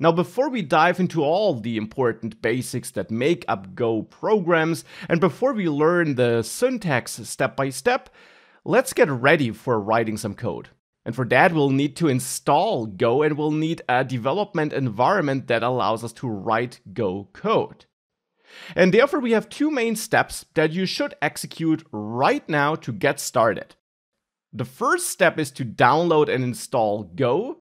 Now, before we dive into all the important basics that make up Go programs, and before we learn the syntax step by step, let's get ready for writing some code. And for that, we'll need to install Go and we'll need a development environment that allows us to write Go code. And therefore, we have two main steps that you should execute right now to get started. The first step is to download and install Go,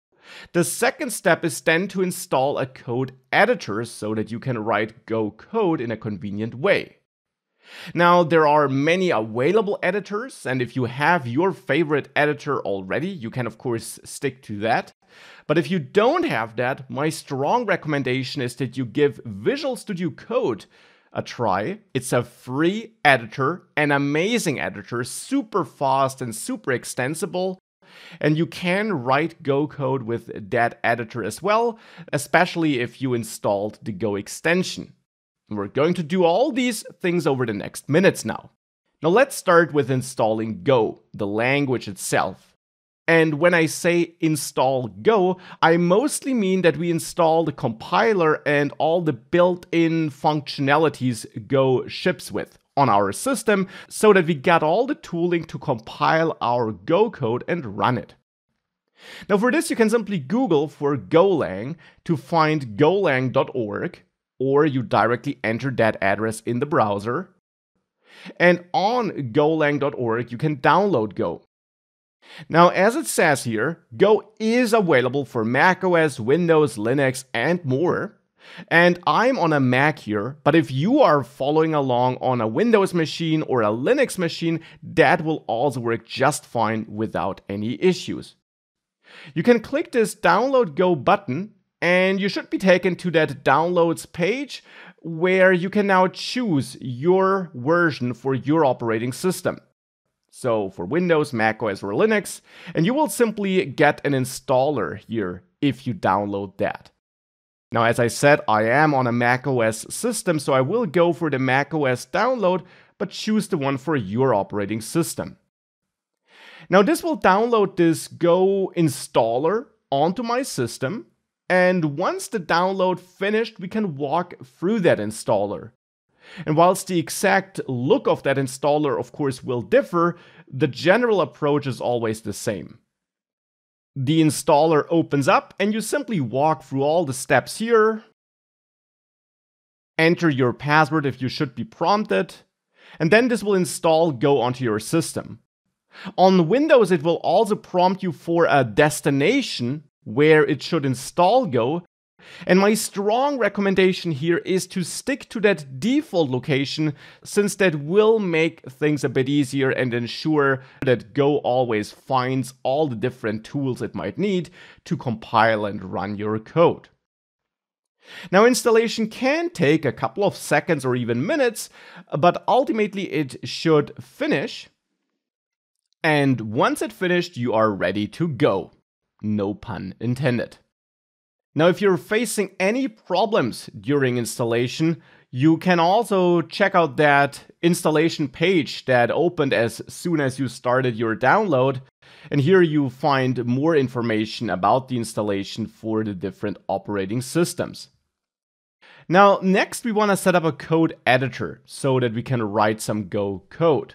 the second step is then to install a code editor so that you can write Go code in a convenient way. Now, there are many available editors, and if you have your favorite editor already, you can of course stick to that. But if you don't have that, my strong recommendation is that you give Visual Studio Code a try. It's a free editor, an amazing editor, super fast and super extensible. And you can write Go code with that editor as well, especially if you installed the Go extension. We're going to do all these things over the next minutes now. Now let's start with installing Go, the language itself. And when I say install Go, I mostly mean that we install the compiler and all the built-in functionalities Go ships with on our system so that we get all the tooling to compile our Go code and run it. Now for this you can simply Google for Golang to find golang.org or you directly enter that address in the browser. And on golang.org you can download Go. Now, as it says here, Go is available for macOS, Windows, Linux, and more. And I'm on a Mac here, but if you are following along on a Windows machine or a Linux machine, that will also work just fine without any issues. You can click this download Go button and you should be taken to that downloads page where you can now choose your version for your operating system. So for Windows, Mac OS, or Linux, and you will simply get an installer here if you download that. Now, as I said, I am on a macOS system, so I will go for the macOS download, but choose the one for your operating system. Now, this will download this Go installer onto my system, and once the download finished, we can walk through that installer. And whilst the exact look of that installer, of course, will differ, the general approach is always the same the installer opens up and you simply walk through all the steps here. Enter your password if you should be prompted. And then this will install Go onto your system. On Windows, it will also prompt you for a destination where it should install Go, and my strong recommendation here is to stick to that default location since that will make things a bit easier and ensure that Go always finds all the different tools it might need to compile and run your code. Now, installation can take a couple of seconds or even minutes, but ultimately it should finish. And once it finished, you are ready to go. No pun intended. Now, if you're facing any problems during installation, you can also check out that installation page that opened as soon as you started your download. And here you find more information about the installation for the different operating systems. Now, next we want to set up a code editor so that we can write some Go code.